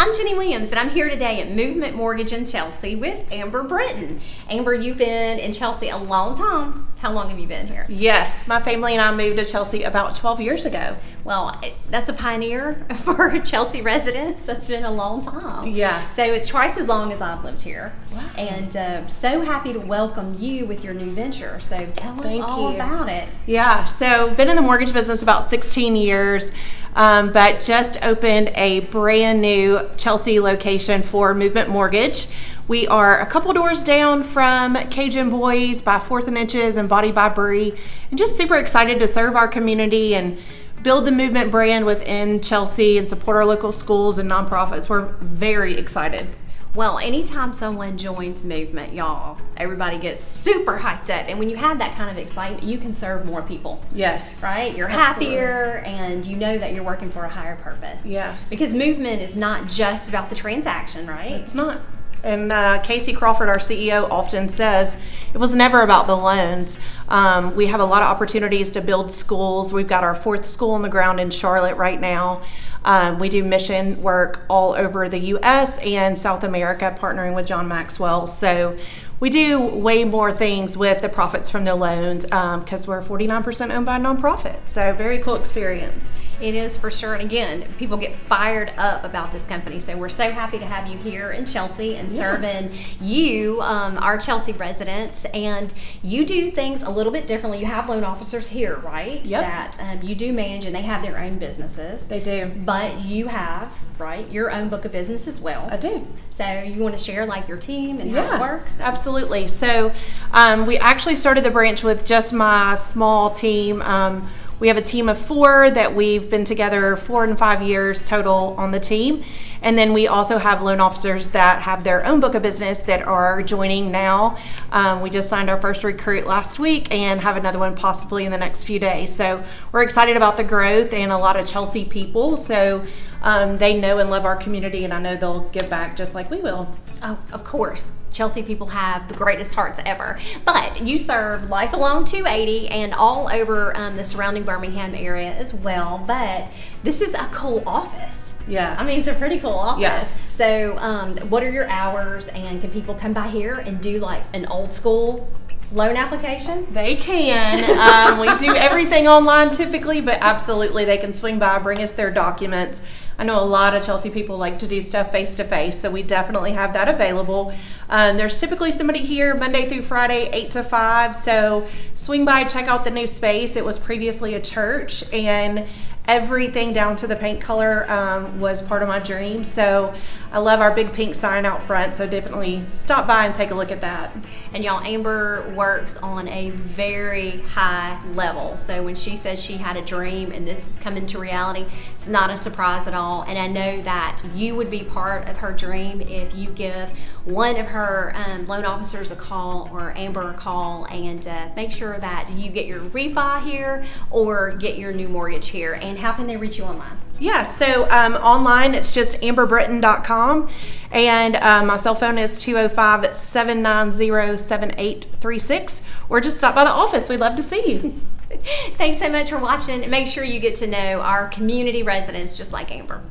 I'm Jenny Williams, and I'm here today at Movement Mortgage in Chelsea with Amber Brittain. Amber, you've been in Chelsea a long time. How long have you been here? Yes, my family and I moved to Chelsea about 12 years ago. Well, that's a pioneer for Chelsea residents. That's been a long time. Yeah. So it's twice as long as I've lived here. Wow. And uh, so happy to welcome you with your new venture. So tell us Thank all you. about it. Yeah, so been in the mortgage business about 16 years, um, but just opened a brand new Chelsea location for Movement Mortgage. We are a couple doors down from Cajun Boys by Fourth and Inches and Body by Brie, and just super excited to serve our community and build the movement brand within Chelsea and support our local schools and nonprofits. We're very excited. Well, anytime someone joins movement, y'all, everybody gets super hyped up. And when you have that kind of excitement, you can serve more people. Yes. Right? You're Absolutely. happier and you know that you're working for a higher purpose. Yes. Because movement is not just about the transaction, right? It's not. And uh, Casey Crawford, our CEO, often says it was never about the loans. Um, we have a lot of opportunities to build schools. We've got our fourth school on the ground in Charlotte right now. Um, we do mission work all over the U.S. and South America, partnering with John Maxwell. So we do way more things with the profits from the loans because we're 49% owned by a nonprofit. So very cool experience. It is for sure. And again, people get fired up about this company. So we're so happy to have you here in Chelsea and Yeah. serving you, um, our Chelsea residents. And you do things a little bit differently. You have loan officers here, right? Yep. That um, you do manage and they have their own businesses. They do. But you have, right, your own book of business as well. I do. So you want to share like your team and how it works? Absolutely. So um, we actually started the branch with just my small team. Um, we have a team of four that we've been together four and five years total on the team. And then we also have loan officers that have their own book of business that are joining now. Um, we just signed our first recruit last week and have another one possibly in the next few days. So we're excited about the growth and a lot of Chelsea people. So um, they know and love our community, and I know they'll give back just like we will. Oh, of course. Chelsea people have the greatest hearts ever. But you serve Life Alone 280 and all over um, the surrounding Birmingham area as well. But this is a cool office. Yeah. I mean, it's a pretty cool office. Yeah. So, um, what are your hours, and can people come by here and do like an old school loan application? They can. Um, we do everything online typically, but absolutely they can swing by, bring us their documents. I know a lot of Chelsea people like to do stuff face to face, so we definitely have that available. Um, there's typically somebody here Monday through Friday, 8 to 5. So swing by, check out the new space. It was previously a church, and everything down to the paint color um, was part of my dream. So I love our big pink sign out front. So definitely stop by and take a look at that. And y'all, Amber works on a very high level. So when she says she had a dream and this is coming to reality, it's not a surprise at all. And I know that you would be part of her dream if you give one of her um, loan officers a call or Amber a call and uh, make sure that you get your refi here or get your new mortgage here. And how can they reach you online? Yeah, so um, online it's just amberbrittain.com and uh, my cell phone is 205 790 7836 or just stop by the office. We'd love to see you. Thanks so much for watching. Make sure you get to know our community residents just like Amber.